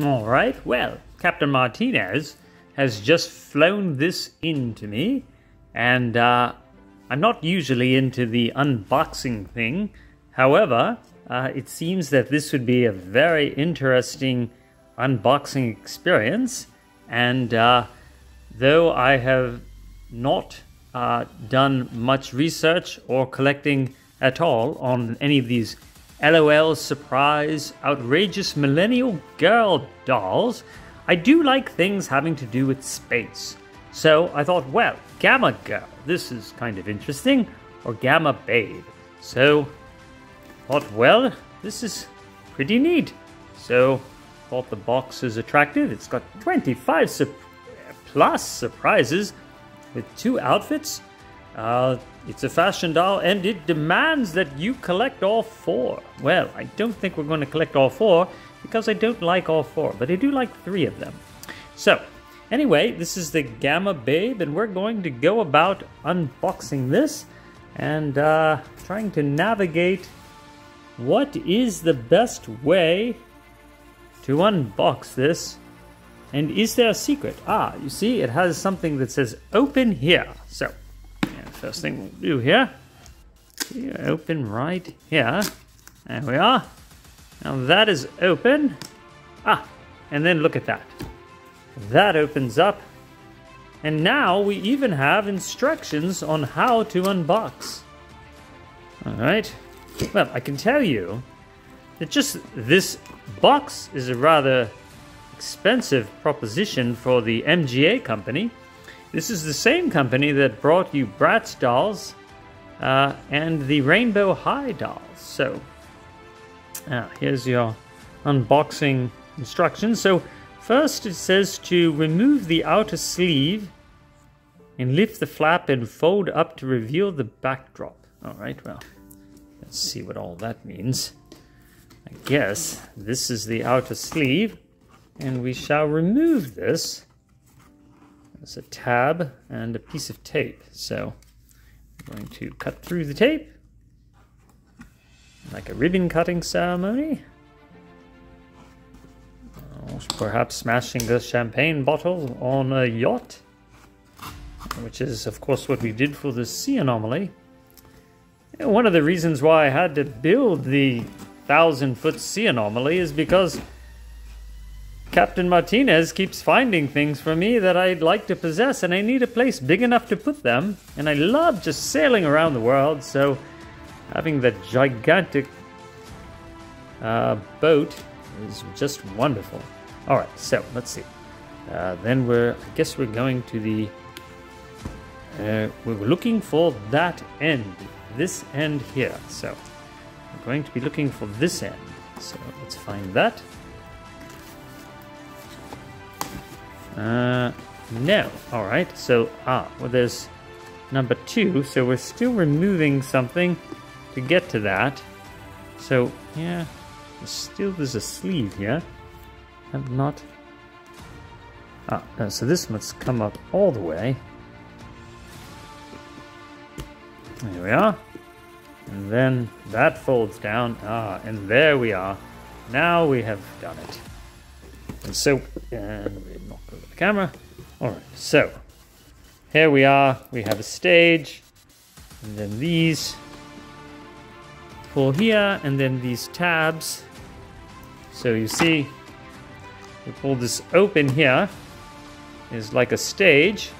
All right, well, Captain Martinez has just flown this into me, and uh, I'm not usually into the unboxing thing. However, uh, it seems that this would be a very interesting unboxing experience, and uh, though I have not uh, done much research or collecting at all on any of these LOL surprise outrageous millennial girl dolls, I do like things having to do with space. So I thought, well, Gamma Girl, this is kind of interesting, or Gamma Babe. So thought, well, this is pretty neat. So thought the box is attractive. It's got 25 su- plus surprises with two outfits. Uh, it's a fashion doll and it demands that you collect all four. Well, I don't think we're going to collect all four because I don't like all four, but I do like three of them. So, anyway, this is the Gamma Babe, and we're going to go about unboxing this and uh, trying to navigate what is the best way to unbox this. And is there a secret? Ah, you see, it has something that says open here. So, first thing we'll do here, open right here. There we are. Now that is open. Ah, and then look at that. That opens up. And now we even have instructions on how to unbox. All right. Well, I can tell you that just this box is a rather expensive proposition for the MGA company. This is the same company that brought you Bratz dolls uh, and the Rainbow High dolls. So, uh, here's your unboxing instructions. So, first it says to remove the outer sleeve and lift the flap and fold up to reveal the backdrop. All right, well, let's see what all that means. I guess this is the outer sleeve, and we shall remove this. There's a tab and a piece of tape. So I'm going to cut through the tape like a ribbon cutting ceremony. Perhaps smashing the champagne bottle on a yacht, which is, of course, what we did for the sea anomaly. One of the reasons why I had to build the thousand foot sea anomaly is because Captain Martinez keeps finding things for me that I'd like to possess, and I need a place big enough to put them. And I love just sailing around the world, so having that gigantic uh, boat is just wonderful. All right, so let's see. Uh, then we're, I guess we're going to the, uh, we're looking for that end, this end here. So we're going to be looking for this end. So let's find that. Uh, no. All right. So, ah, well, there's number two. So we're still removing something to get to that. So, yeah, still there's a sleeve here. I'm not. Ah, uh, so this must come up all the way. There we are. And then that folds down. Ah, and there we are. Now we have done it. And so, and we knock over the camera. All right, so here we are. We have a stage, and then these pull here, and then these tabs. So you see, we pull this open here. Is like a stage.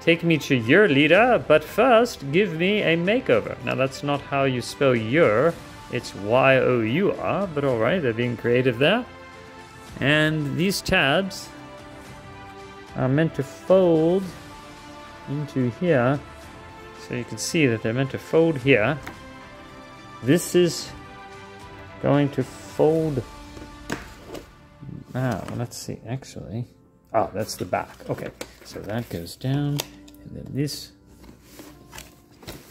Take me to your leader, but first give me a makeover. Now that's not how you spell your. It's Y-O-U-R, but alright, they're being creative there. And these tabs are meant to fold into here. So you can see that they're meant to fold here. This is going to fold. Ah, let's see, actually. Ah, that's the back. Okay, so that goes down, and then this.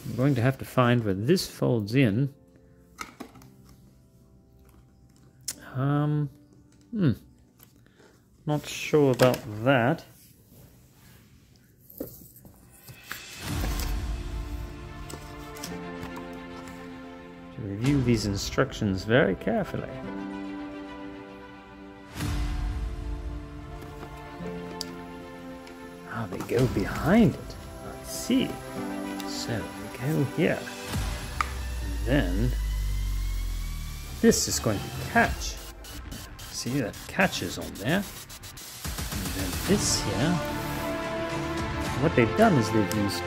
I'm going to have to find where this folds in. Um, Hmm. Not sure about that. To review these instructions very carefully. Ah, oh, they go behind it. I see. So we go here. And then this is going to catch See, that catches on there. And then this here. What they've done is they've used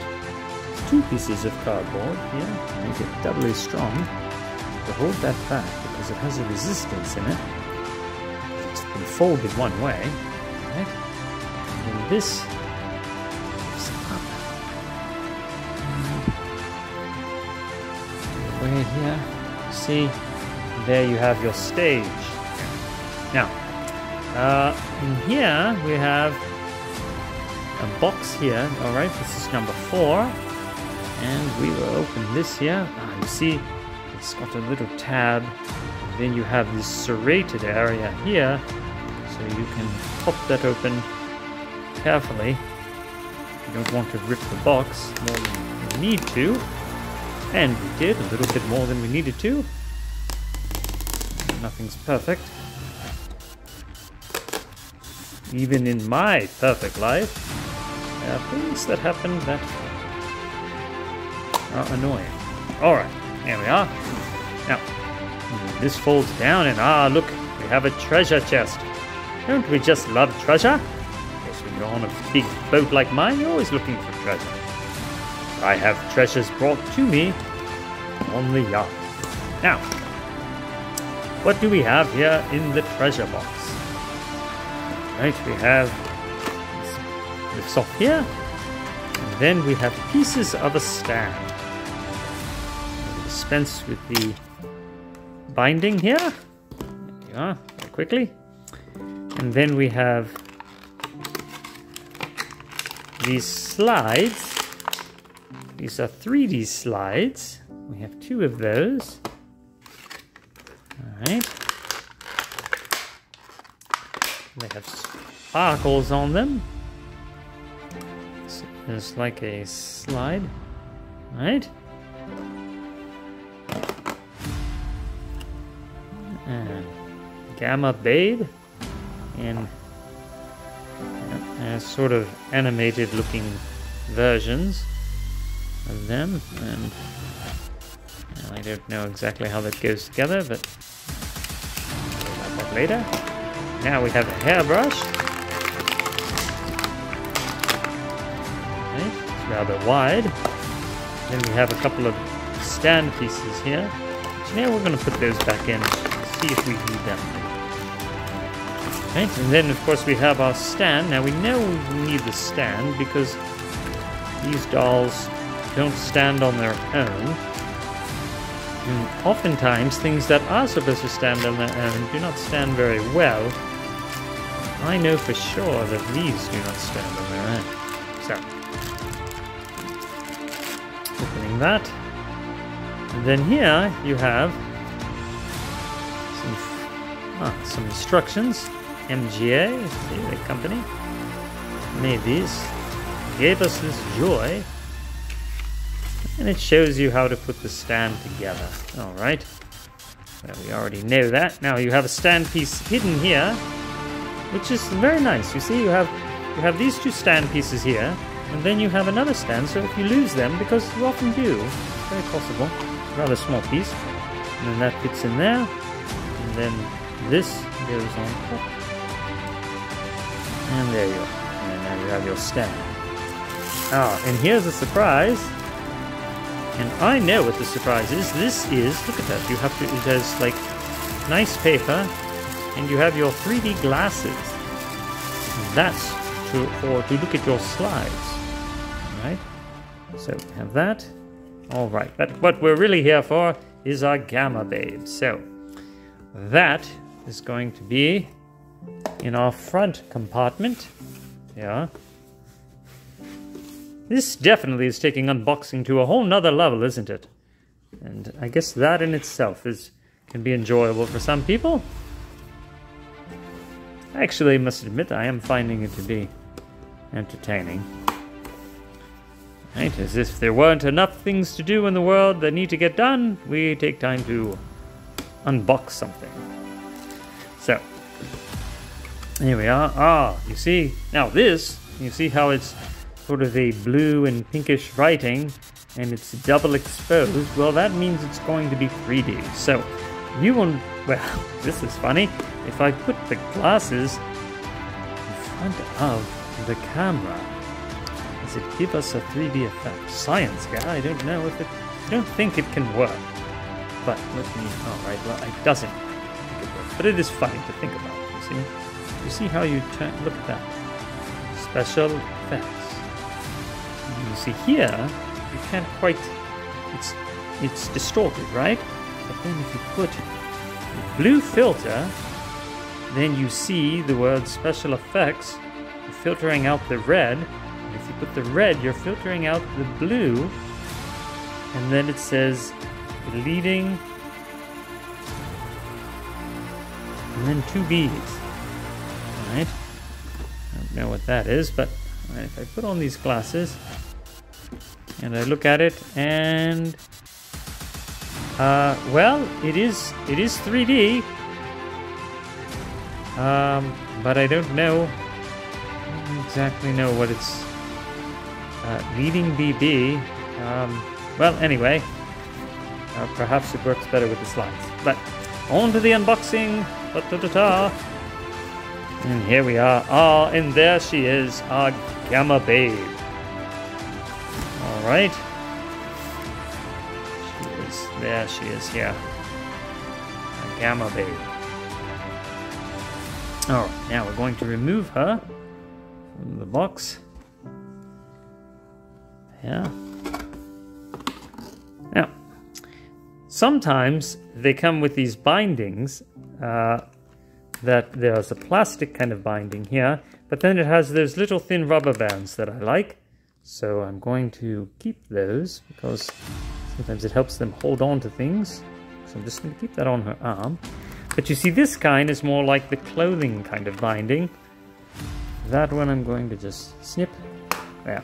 two pieces of cardboard here to make it doubly strong to hold that back because it has a resistance in it. It's been folded one way, right? And then this way here, see, there you have your stage. Now, uh, in here we have a box here. All right, this is number four, and we will open this here. Ah, you see, it's got a little tab. Then you have this serrated area here, so you can pop that open carefully. You don't want to rip the box more than you need to, and we did a little bit more than we needed to. Nothing's perfect. Even in my perfect life, there are things that happen that are annoying. Alright, here we are. Now, this folds down and ah, look, we have a treasure chest. Don't we just love treasure? Yes, when you're on a big boat like mine, you're always looking for treasure. I have treasures brought to me on the yacht. Now, what do we have here in the treasure box? Right, we have lifts off here, and then we have pieces of a stand. We'll dispense with the binding here. There you are, very quickly. And then we have these slides. These are 3D slides. We have two of those. All right. They have sparkles on them. So there's like a slide, right? And Gamma Babe in uh, sort of animated looking versions of them and I don't know exactly how that goes together but later. Now we have a hairbrush. Rather wide. Then we have a couple of stand pieces here. So now we're going to put those back in see if we need them. Right, and then of course we have our stand. Now we know we need the stand because these dolls don't stand on their own. And oftentimes things that are supposed to stand on their own do not stand very well. I know for sure that these do not stand on their own. So, that. And then here you have some, ah, some instructions. MGA, the company, made these, gave us this joy, and it shows you how to put the stand together. All right, well, we already know that. Now you have a stand piece hidden here, which is very nice. You see, you have you have these two stand pieces here, and then you have another stand. So if you lose them, because you often do, very possible. Rather small piece, and then that fits in there, and then this goes on top. And there you are. And now you have your stand. Ah, and here's a surprise. And I know what the surprise is. This is, look at that, you have to, it has like nice paper, and you have your 3D glasses. That's to, for to look at your slides. Right? So we have that. All right, but what we're really here for is our Gamma Babe. So that is going to be in our front compartment. Yeah. This definitely is taking unboxing to a whole nother level, isn't it? And I guess that in itself is can be enjoyable for some people. Actually, I must admit I am finding it to be entertaining. Right, as if there weren't enough things to do in the world that need to get done, we take time to unbox something. So, here we are. Ah, you see, now this You see how it's sort of a blue and pinkish writing and it's double exposed? Well, that means it's going to be 3D. So you will, well, this is funny. If I put the glasses in front of the camera, does it give us a 3D effect? Science guy, I don't know if it, I don't think it can work. But let me, alright, well, it doesn't it works. But it is funny to think about, you see? You see how you turn, look at that. Special effects. You see here, you can't quite, it's, it's distorted, right? But then if you put the blue filter, then you see the word special effects, filtering out the red. If you put the red, you're filtering out the blue. And then it says leading and then two B's. Alright. I don't know what that is, but right, if I put on these glasses and I look at it and uh, well, it is it is 3D. Um, but I don't know I don't exactly know what it's uh, BB. Um, well, anyway, uh, perhaps it works better with the slides. But on to the unboxing. Da, da, da. And here we are. Ah, and there she is, our Gamma Babe. All right. She is there. She is here. Our Gamma Babe. All right. Now we're going to remove her from the box. Yeah. Now, sometimes they come with these bindings uh, that there's a plastic kind of binding here, but then it has those little thin rubber bands that I like. So I'm going to keep those because sometimes it helps them hold on to things. So I'm just going to keep that on her arm. But you see this kind is more like the clothing kind of binding. That one I'm going to just snip. Yeah.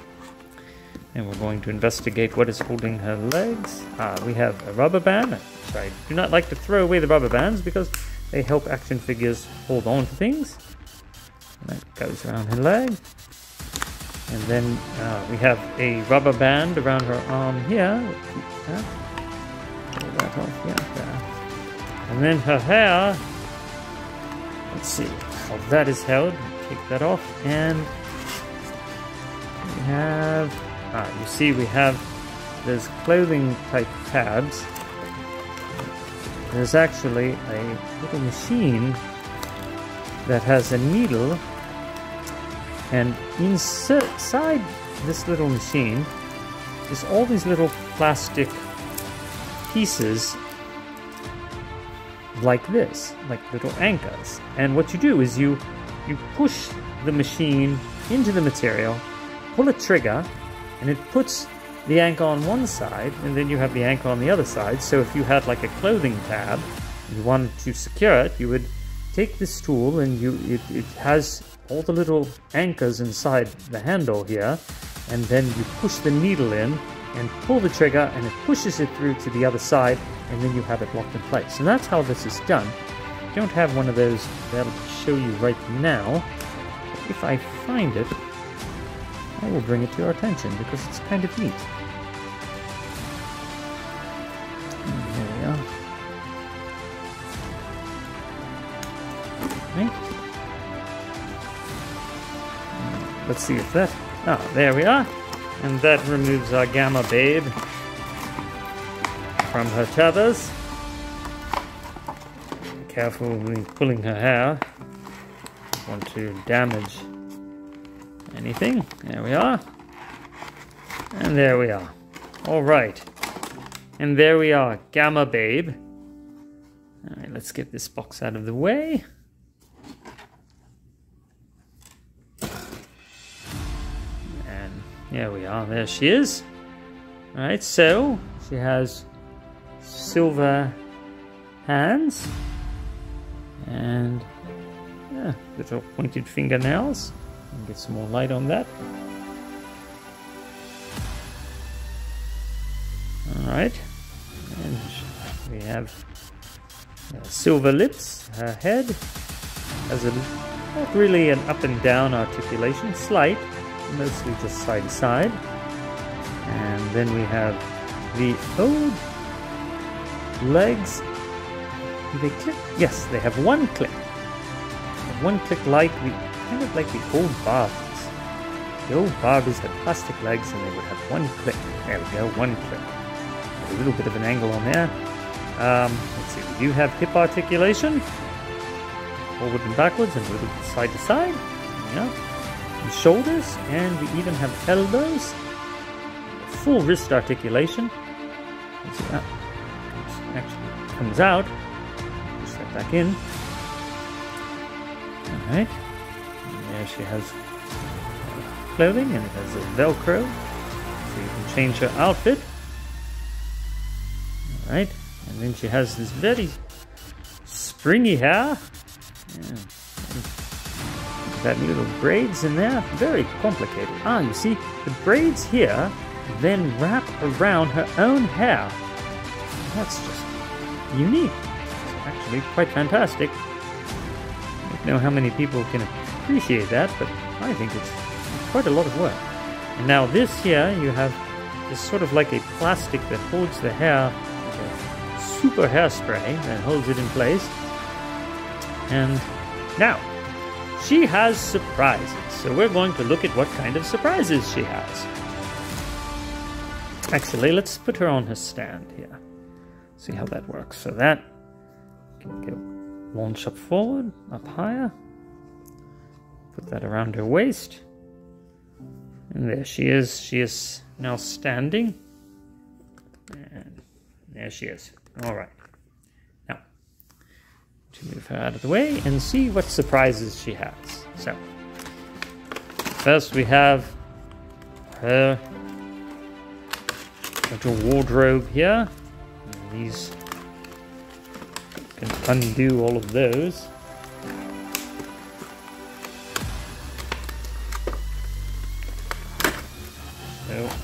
And we're going to investigate what is holding her legs. Ah, we have a rubber band. I do not like to throw away the rubber bands because they help action figures hold on to things. And that goes around her leg. And then uh, we have a rubber band around her arm here. Pull that off, yeah. And then her hair. Let's see how that is held. Take that off. And we have, ah, you see we have those clothing type tabs there's actually a little machine that has a needle and inside this little machine is all these little plastic pieces like this, like little anchors. And what you do is you you push the machine into the material, pull a trigger, and it puts the anchor on one side, and then you have the anchor on the other side. So if you had like a clothing tab, you wanted to secure it, you would take this tool and you it, it has all the little anchors inside the handle here, and then you push the needle in and pull the trigger and it pushes it through to the other side and then you have it locked in place. And that's how this is done. I don't have one of those that'll show you right now. If I find it, I will bring it to your attention because it's kind of neat. Hmm, there we are. Right. Hmm, let's see if that... Oh, there we are. And that removes our Gamma Babe from her tethers. Careful when pulling her hair. Don't want to damage anything. There we are. And there we are. Alright. And there we are, Gamma Babe. Alright, let's get this box out of the way. And there we are, there she is. Alright, so she has silver hands and yeah, little pointed fingernails. Get some more light on that. Alright, and we have uh, silver lips. Her head has a not really an up and down articulation, slight, mostly just side to side. And then we have the old legs. Do they click? Yes, they have one click. One click like the kind of like the old Barbies. The old Barbies had plastic legs and they would have one click. There we go, one click. A little bit of an angle on there. Um, let's see, we do have hip articulation. Forward and backwards and a little bit side to side. Yeah. Shoulders, and we even have elbows. Full wrist articulation. see that actually comes out. Push that back in. Alright. There she has clothing and it has a velcro. So you can change her outfit. Alright. And then she has this very springy hair. Yeah. Got little braids in there. Very complicated. Ah, you see, the braids here then wrap around her own hair. That's just unique. It's actually quite fantastic. I don't know how many people can appreciate that, but I think it's, quite a lot of work. And now this here, you have this sort of like a plastic that holds the hair super hairspray that holds it in place. And now, she has surprises. So we're going to look at what kind of surprises she has. Actually, let's put her on her stand here. See how that works. So that can go launch up forward, up higher. Put that around her waist. And there she is. She is now standing. And there she is. All right. Now, to move her out of the way and see what surprises she has. So, first we have her little wardrobe here. And these can undo all of those.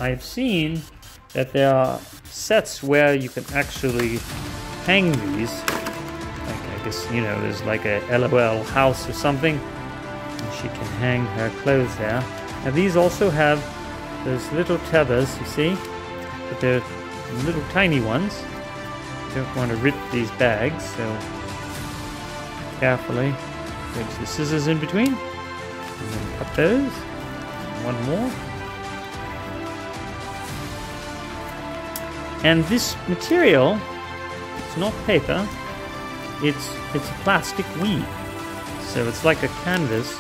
I've seen that there are sets where you can actually hang these. Like I guess, you know, there's like a LOL house or something. And she can hang her clothes there. Now these also have those little tethers, you see? But they're little tiny ones. Don't want to rip these bags, so carefully wedge the scissors in between. And then cut those. One more. And this material, it's not paper, it's, it's a plastic weave. So it's like a canvas,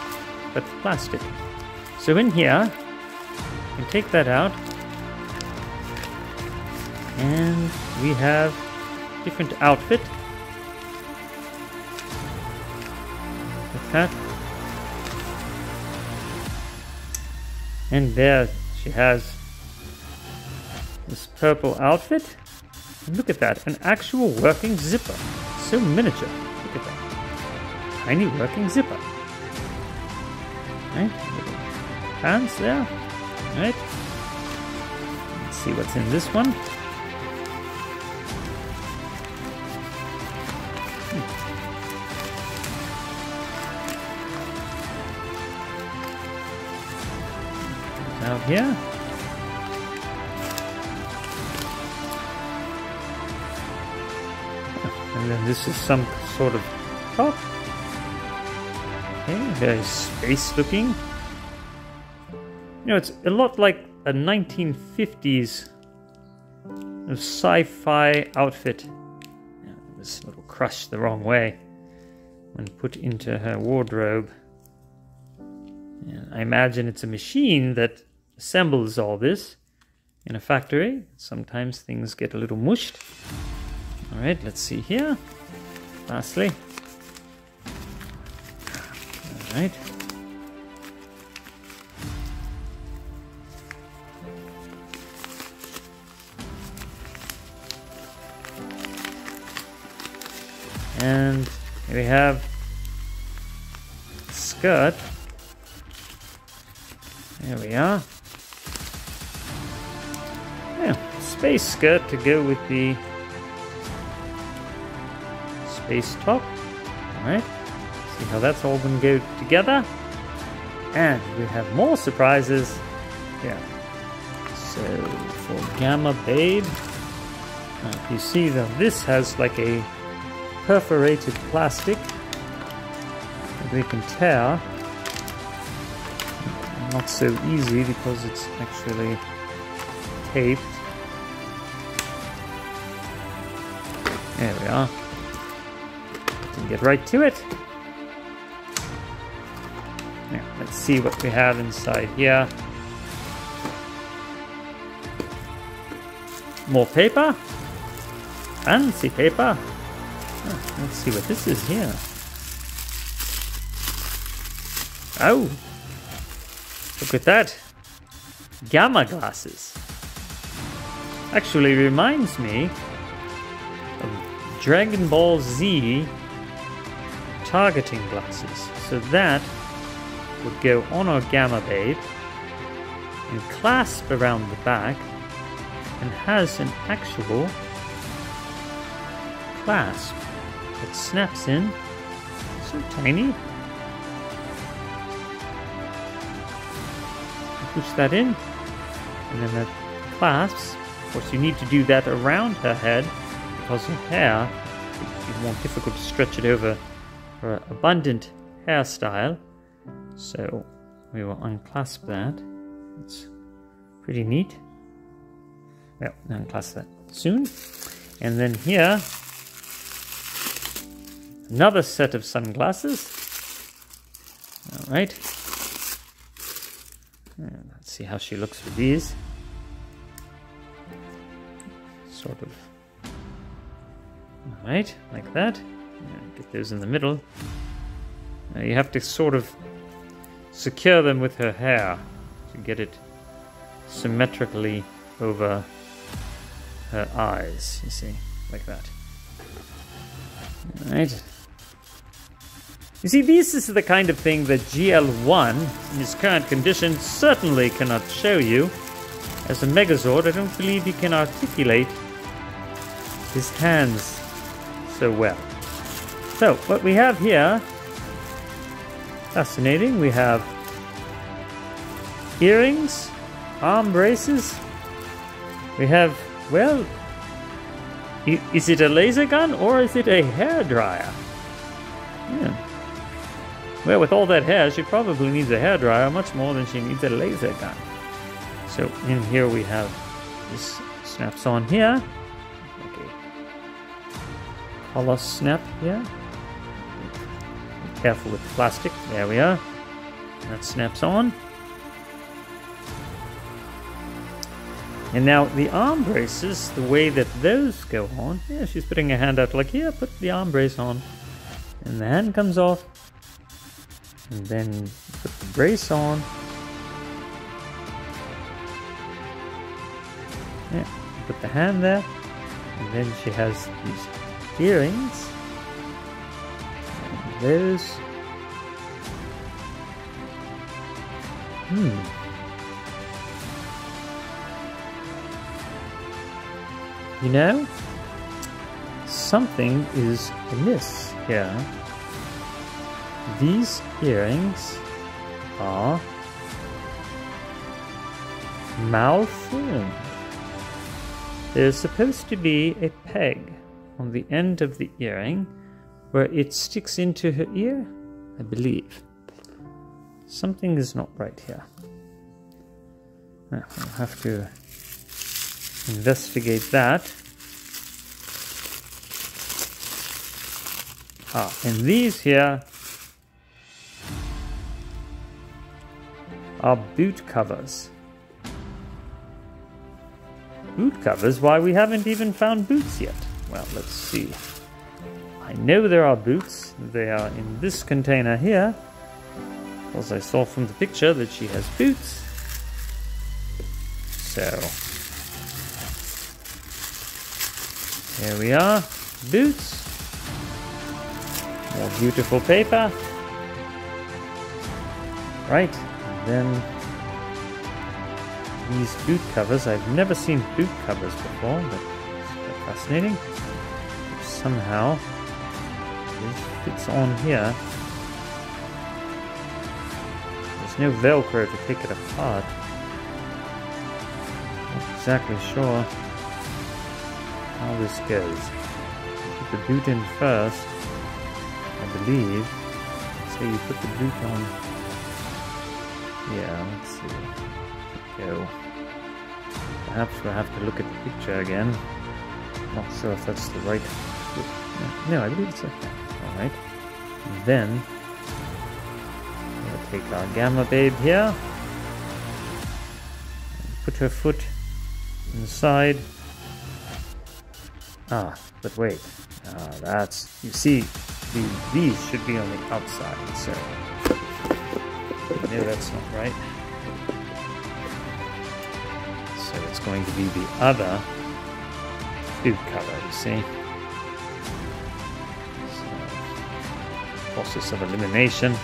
but plastic. So in here, you can take that out, and we have different outfit. Like that. And there she has this purple outfit. Look at that, an actual working zipper. So miniature. Look at that. Tiny working zipper. Right? Pants there. Right? Let's see what's in this one. Hmm. Out here. And this is some sort of top. Okay, very space looking. You know, it's a lot like a 1950s sci-fi outfit. This little crushed the wrong way when put into her wardrobe. And I imagine it's a machine that assembles all this in a factory. Sometimes things get a little mushed. All right, let's see here. Lastly. All right. And we have skirt. There we are. Yeah, space skirt to go with the top. Alright, see how that's all going to go together. And we have more surprises here. So for Gamma Babe, uh, you see that this has like a perforated plastic we can tear. Not so easy because it's actually taped. There we are. Get right to it. Let's see what we have inside here. More paper. Fancy paper. Oh, let's see what this is here. Oh, look at that. Gamma glasses. Actually reminds me of Dragon Ball Z targeting glasses. So that would go on our Gamma Babe and clasp around the back and has an actual clasp that snaps in so tiny. Push that in and then that clasps. Of course you need to do that around her head because her hair is more difficult to stretch it over an abundant hairstyle. So we will unclasp that. It's pretty neat. Well, unclasp that soon. And then here, another set of sunglasses. All right. Let's see how she looks with these. Sort of. All right, like that. Get those in the middle. Now you have to sort of secure them with her hair to get it symmetrically over her eyes, you see, like that. Alright. You see, this is the kind of thing that GL1, in its current condition, certainly cannot show you. As a Megazord, I don't believe he can articulate his hands so well. So, what we have here, fascinating, we have earrings, arm braces, we have, well, is it a laser gun or is it a hair dryer? Yeah. Well, with all that hair, she probably needs a hair dryer much more than she needs a laser gun. So in here we have this snaps on here. Okay. Color snap here. Careful with the plastic. There we are. That snaps on. And now the arm braces, the way that those go on, yeah, she's putting her hand out like, yeah, put the arm brace on. And the hand comes off. And then put the brace on. Yeah, put the hand there. And then she has these earrings. Those. Hmm. You know, something is amiss here. These earrings are malformed. There's supposed to be a peg on the end of the earring where it sticks into her ear, I believe. Something is not right here. I'll have to investigate that. Ah, and these here are boot covers. Boot covers? Why, we haven't even found boots yet. Well, let's see. I know there are boots. They are in this container here. Because I saw from the picture that she has boots. So, Here we are, boots. More beautiful paper. Right, then these boot covers. I've never seen boot covers before, but it's fascinating. Somehow this fits on here. There's no Velcro to take it apart. Not exactly sure how this goes. Put the boot in first, I believe. So you put the boot on. Yeah, let's see. Go. Perhaps we'll have to look at the picture again. Not sure if that's the right. No, I believe it's okay. All right. Then we'll take our Gamma Babe here. Put her foot inside. Ah, but wait. Ah, that's you see, the, these should be on the outside. So no, that's not right. So it's going to be the other boot cover. You see. Process of elimination. So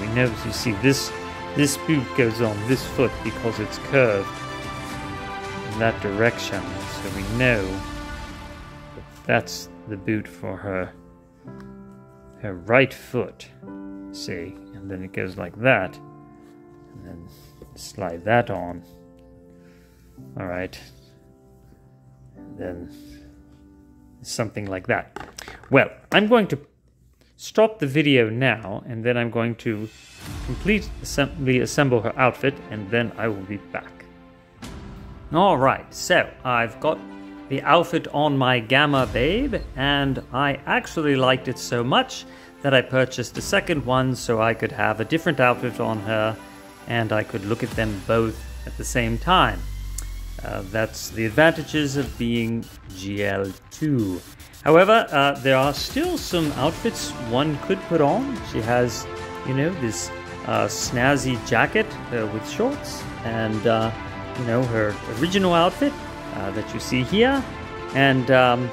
we know, you see this this boot goes on this foot because it's curved in that direction. So we know that that's the boot for her her right foot. See, and then it goes like that, and then slide that on. All right, then something like that. Well, I'm going to stop the video now and then I'm going to completely assemble her outfit and then I will be back. Alright, so I've got the outfit on my Gamma Babe and I actually liked it so much that I purchased a second one so I could have a different outfit on her and I could look at them both at the same time. Uh, that's the advantages of being GL2. However, uh, there are still some outfits one could put on. She has, you know, this uh, snazzy jacket uh, with shorts and, uh, you know, her original outfit uh, that you see here. And um,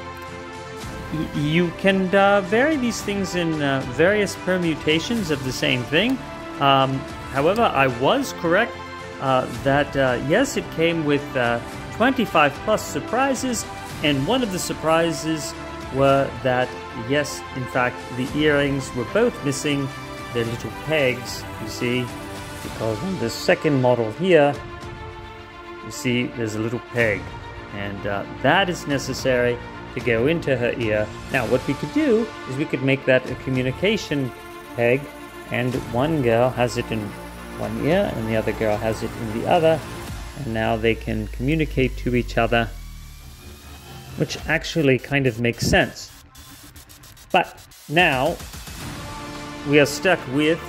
you can vary these things in various permutations of the same thing. Um, however, I was correct uh, that, uh, yes, it came with uh, 25 plus surprises, and one of the surprises were that, yes, in fact, the earrings were both missing their little pegs, you see, because on the second model here, you see there's a little peg, and uh, that is necessary to go into her ear. Now, what we could do is we could make that a communication peg, and one girl has it in one ear, and the other girl has it in the other, and now they can communicate to each other which actually kind of makes sense. But now we are stuck with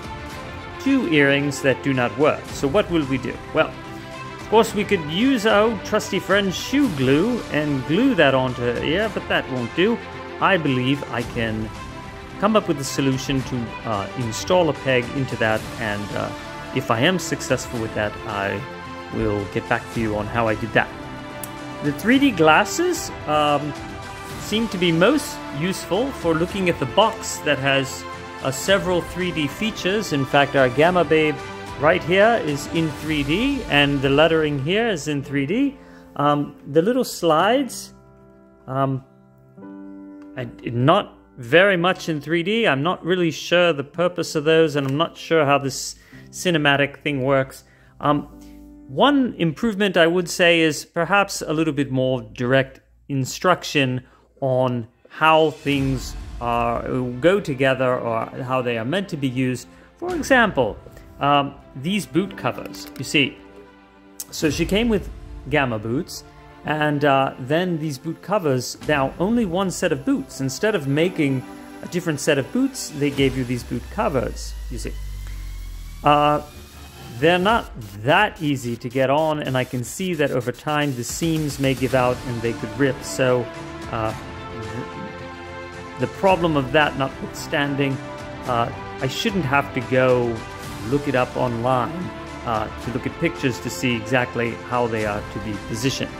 two earrings that do not work. So what will we do? Well, of course we could use our trusty friend shoe glue and glue that onto her ear, but that won't do. I believe I can come up with a solution to uh, install a peg into that and uh, if I am successful with that, I will get back to you on how I did that. The 3D glasses um, seem to be most useful for looking at the box that has uh, several 3D features. In fact, our Gamma Babe right here is in 3D, and the lettering here is in 3D. Um, the little slides, um, I, did not very much in 3D. I'm not really sure the purpose of those, and I'm not sure how this cinematic thing works. Um, one improvement I would say is perhaps a little bit more direct instruction on how things are, go together or how they are meant to be used. For example, um, these boot covers, you see. So she came with Gamma boots, and uh, then these boot covers, now only one set of boots. Instead of making a different set of boots, they gave you these boot covers, you see. Uh, they're not that easy to get on, and I can see that over time the seams may give out and they could rip. So, uh, the problem of that notwithstanding, uh, I shouldn't have to go look it up online uh, to look at pictures to see exactly how they are to be positioned.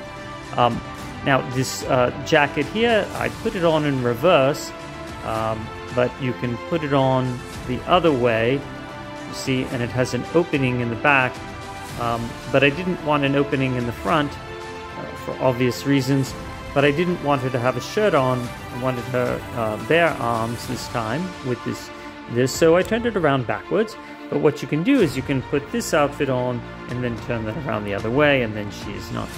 Um, now, this uh, jacket here, I put it on in reverse, um, but you can put it on the other way you see, and it has an opening in the back, um, but I didn't want an opening in the front uh, for obvious reasons, but I didn't want her to have a shirt on. I wanted her uh, bare arms this time with this, this, so I turned it around backwards. But what you can do is you can put this outfit on and then turn that around the other way, and then she is not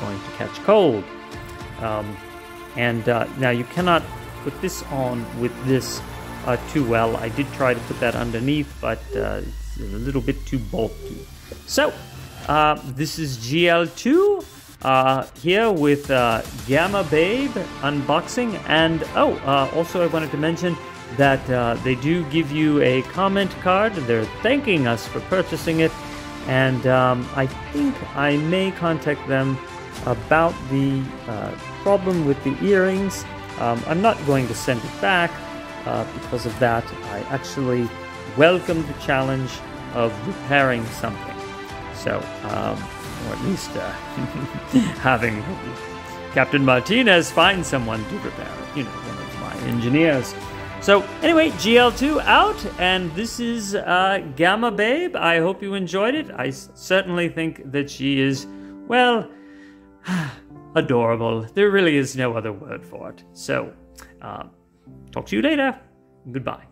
going to catch cold. Um, and uh, now you cannot put this on with this uh, too well. I did try to put that underneath, but uh, it's a little bit too bulky. So, uh, this is GL2 uh, here with uh, Gamma Babe unboxing. And oh, also I wanted to mention that they do give you a comment card. They're thanking us for purchasing it. And um, I think I may contact them about the problem with the earrings. Um, I'm not going to send it back uh, because of that. I actually welcome the challenge of repairing something. So, um, or at least uh, having Captain Martinez find someone to repair it, you know, one of my engineers. So, anyway, GL2 out, and this is uh, Gamma Babe. I hope you enjoyed it. I certainly think that she is, well, adorable. There really is no other word for it. So, uh, talk to you later. Goodbye.